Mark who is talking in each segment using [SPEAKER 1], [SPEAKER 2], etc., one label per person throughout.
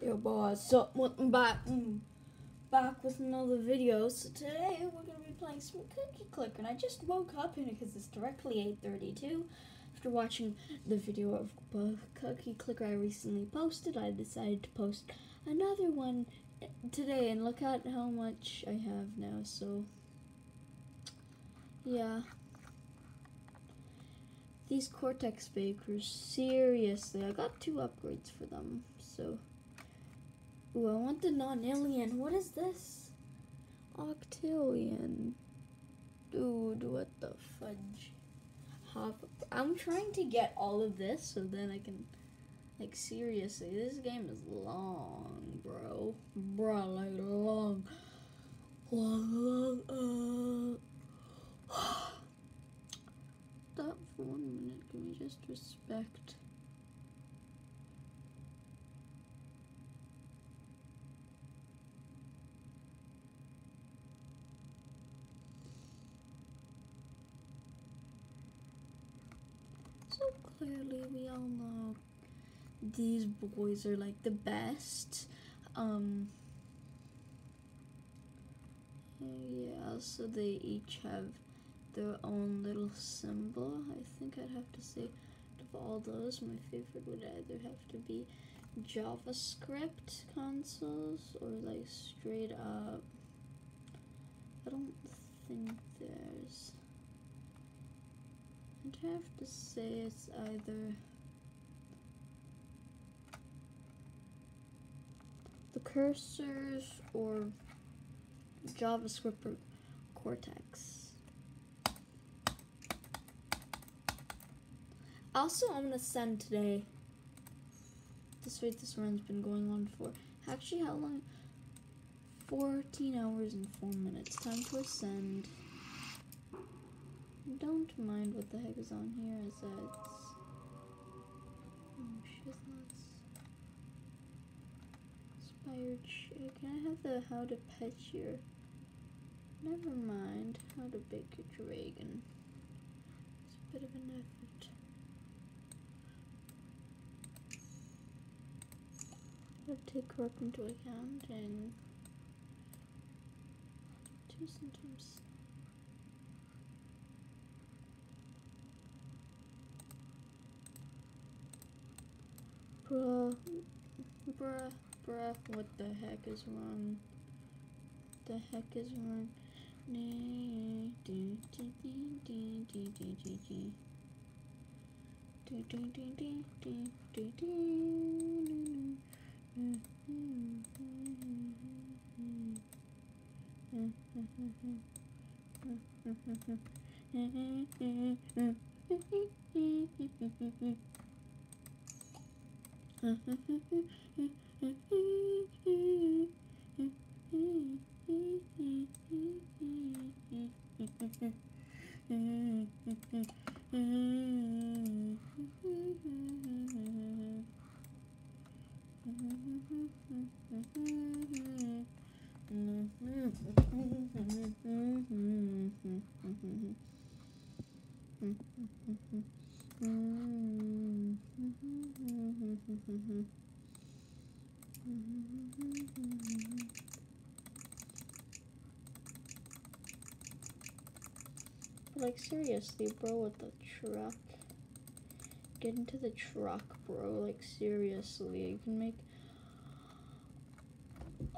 [SPEAKER 1] Yo boys, so welcome back mm, back with another video. So today we're gonna be playing some Cookie Clicker and I just woke up in it because it's directly 8.32. After watching the video of Cookie Clicker I recently posted, I decided to post another one today and look at how much I have now, so yeah. These Cortex Bakers, seriously, I got two upgrades for them, so Ooh, I want the nonillion. What is this? Octillion. Dude, what the fudge? Hop. I'm trying to get all of this so then I can, like, seriously, this game is long, bro. Bro, like, long. Long, long, uh. Stop for one minute. Can we just respect? So clearly we all know these boys are like the best. Um yeah, so they each have their own little symbol. I think I'd have to say of all those, my favorite would either have to be JavaScript consoles or like straight up. I don't think there's I'd have to say it's either the cursors or JavaScript or Cortex. Also, I'm gonna send today. This rate this run's been going on for actually how long? 14 hours and 4 minutes. Time to ascend don't mind what the heck is on here as it's oh shiznits inspired chick oh, can I have the how to pet your never mind how to bake a dragon. It's a bit of an effort. I take work into account and two sometimes Bruh, bruh, what the heck is wrong? The heck is wrong? Mm-hmm. Like seriously, bro, with the truck. Get into the truck, bro. Like seriously, you can make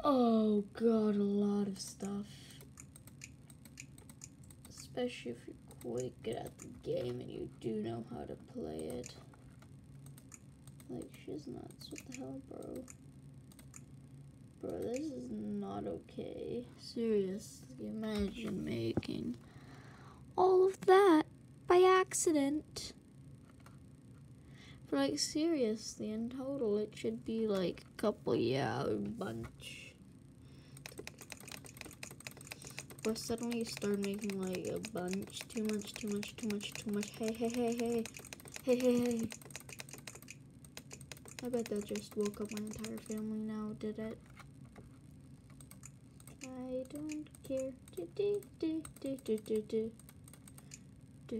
[SPEAKER 1] Oh god, a lot of stuff. Especially if you're quick at the game and you do know how to play it. Like, she's nuts. What the hell, bro? Bro, this is not okay. Seriously, imagine making all of that by accident. But like, seriously, in total, it should be like a couple, yeah, a bunch or suddenly you start making like a bunch, too much, too much, too much, too much. Hey, hey, hey, hey, hey, hey, hey. I bet that just woke up my entire family now, did it? I don't care. Do, do, do, do, do, do. I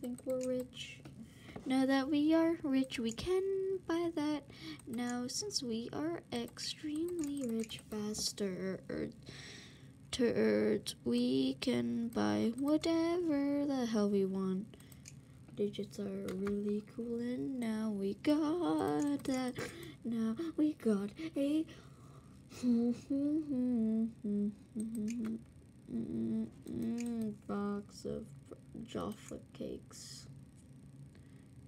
[SPEAKER 1] think we're rich. Now that we are rich, we can buy that. Now, since we are extremely rich bastards, we can buy whatever the hell we want. Digits are really cool, and now we got that. Now we got a. box of Jaffa cakes.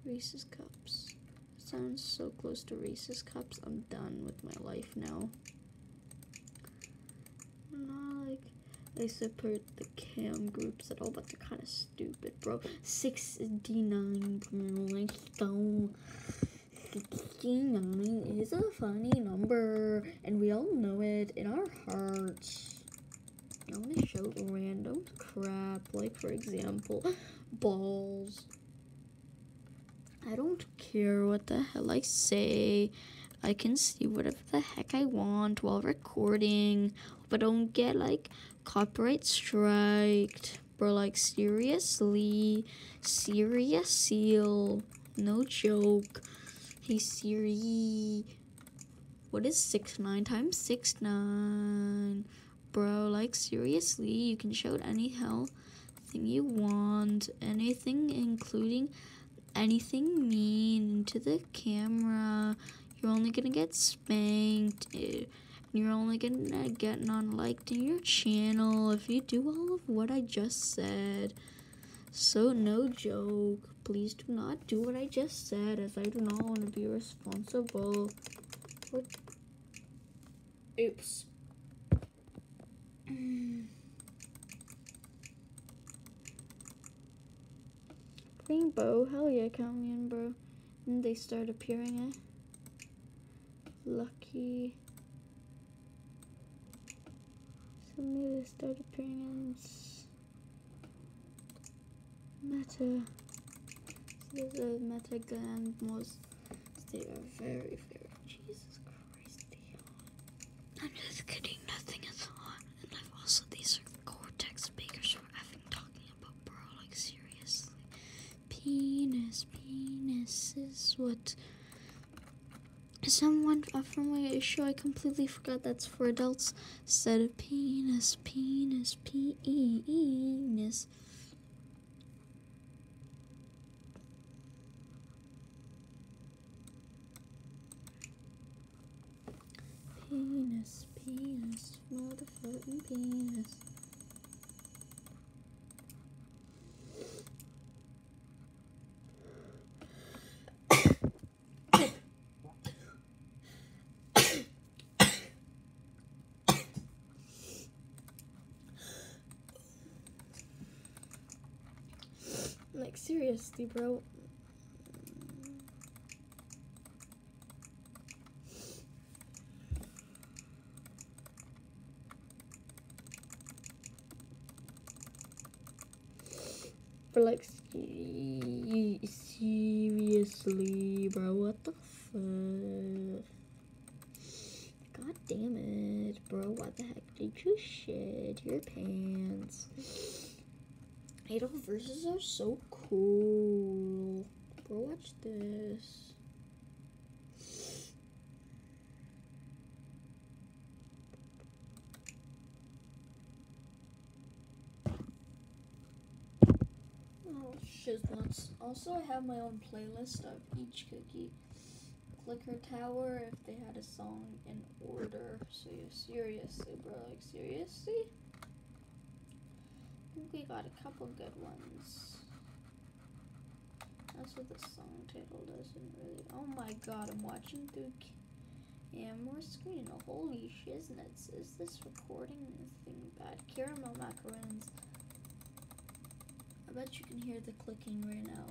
[SPEAKER 1] Reese's Cups. Sounds so close to Reese's Cups. I'm done with my life now. Not like I support the cam groups at all, but they're kind of stupid, bro. 69, bro. Like, so. 69 is a funny number, and we all know it in our hearts. I want to show random crap, like, for example, balls. I don't care what the hell I say. I can see whatever the heck I want while recording. But don't get like copyright striked. Bro, like seriously. Serious seal. No joke. Hey Siri. What is 6 9 times 6 9? Bro, like seriously, you can shout any hell thing you want. Anything including anything mean to the camera, you're only gonna get spanked. Eh, you're only gonna get non-liked in your channel if you do all of what I just said. So no joke. Please do not do what I just said as I do not want to be responsible. Oops. Rainbow, hell yeah, count me in, bro. And they start appearing, eh? Lucky. Suddenly they start appearing in meta. So the meta gland was. They are very, very. Jesus Christ, they are. I'm just kidding, nothing is on. And I've also, these are Cortex Bakers for effing talking about, bro. Like, seriously. Penis, penis is what. Someone from my show, I completely forgot that's for adults, said penis, penis, penis. Penis, penis, motherfucking penis. like seriously, bro. But like, seriously, bro, what the fuck? God damn it, bro, why the heck did you shit your pants? Idol verses are so cool. Bro, watch this. Oh. Also, I have my own playlist of each cookie. Clicker Tower if they had a song in order. So, seriously, bro, like, seriously? Think we got a couple good ones. That's what the song title doesn't really. Oh my god, I'm watching through camera screen. Holy shiznits. Is this recording thing bad? Caramel macarons. I bet you can hear the clicking right now.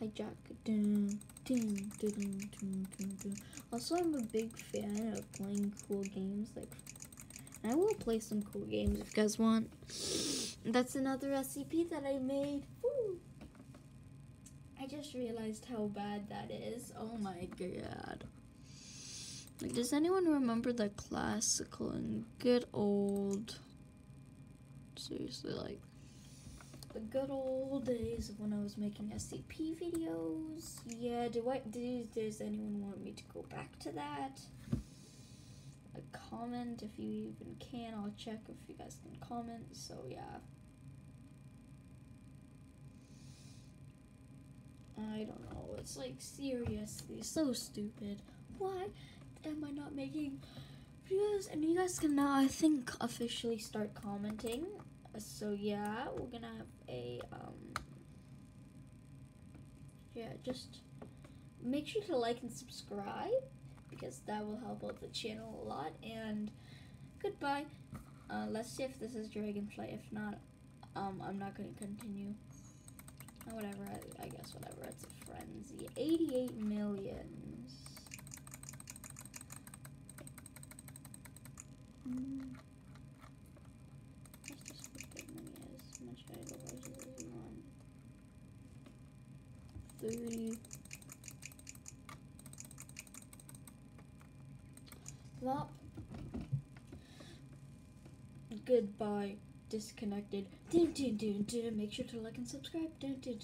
[SPEAKER 1] Hijack. Also, I'm a big fan of playing cool games. Like, I will play some cool games if you guys want. That's another SCP that I made. I just realized how bad that is. Oh my god. Like, does anyone remember the classical and good old. Seriously, like. The good old days when I was making SCP videos. Yeah, do I do does anyone want me to go back to that? Comment if you even can. I'll check if you guys can comment. So yeah. I don't know. It's like seriously so stupid. Why am I not making videos? And you guys can now, I think, officially start commenting. So yeah, we're gonna have a um. Yeah, just make sure to like and subscribe because that will help out the channel a lot. And goodbye. Uh, let's see if this is Dragonfly. If not, um, I'm not gonna continue. Oh, whatever, I, I guess whatever. It's a frenzy. 88 millions. Mm just put that many as much idolize as we want. 30. Goodbye. Disconnected. Dun, dun, dun, dun. Make sure to like and subscribe. Dun, dun, dun.